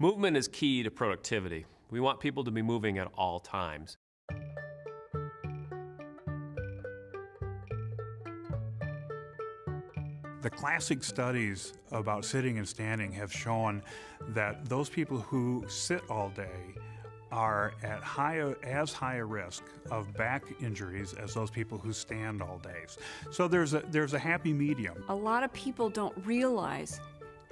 Movement is key to productivity. We want people to be moving at all times. The classic studies about sitting and standing have shown that those people who sit all day are at high, as high a risk of back injuries as those people who stand all days. So there's a, there's a happy medium. A lot of people don't realize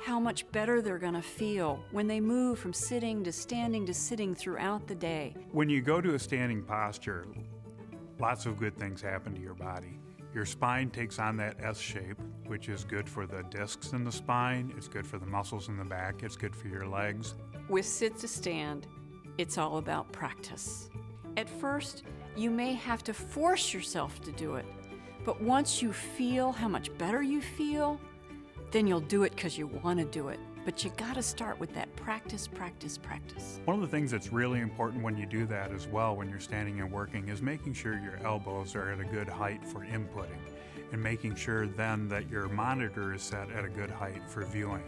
how much better they're going to feel when they move from sitting to standing to sitting throughout the day. When you go to a standing posture, lots of good things happen to your body. Your spine takes on that S shape, which is good for the discs in the spine, it's good for the muscles in the back, it's good for your legs. With sit to stand, it's all about practice. At first, you may have to force yourself to do it, but once you feel how much better you feel, then you'll do it because you want to do it. But you got to start with that practice, practice, practice. One of the things that's really important when you do that as well, when you're standing and working, is making sure your elbows are at a good height for inputting and making sure then that your monitor is set at a good height for viewing.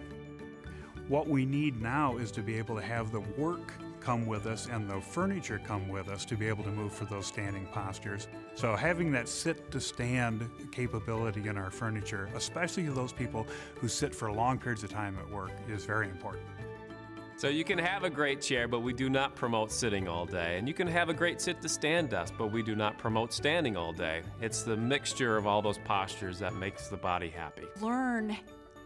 What we need now is to be able to have the work come with us and the furniture come with us to be able to move for those standing postures. So having that sit to stand capability in our furniture, especially those people who sit for long periods of time at work, is very important. So you can have a great chair, but we do not promote sitting all day. And you can have a great sit to stand desk, but we do not promote standing all day. It's the mixture of all those postures that makes the body happy. Learn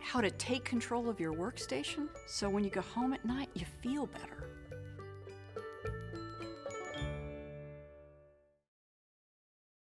how to take control of your workstation so when you go home at night, you feel better.